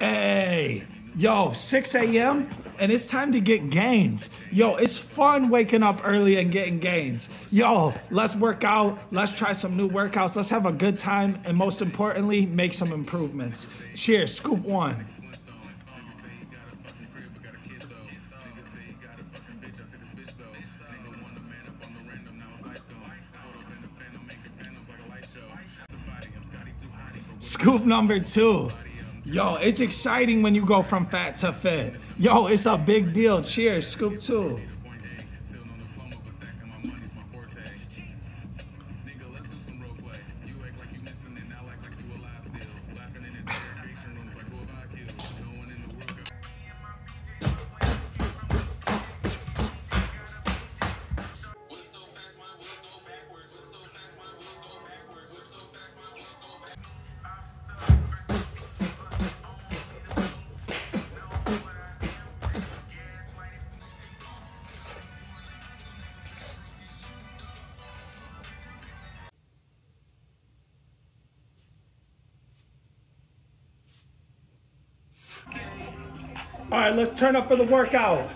Hey, yo, 6 a.m. and it's time to get gains. Yo, it's fun waking up early and getting gains. Yo, let's work out. Let's try some new workouts. Let's have a good time. And most importantly, make some improvements. Cheers, scoop one. Scoop number two. Yo, it's exciting when you go from fat to fit. Yo, it's a big deal. Cheers, scoop two. All right, let's turn up for the workout.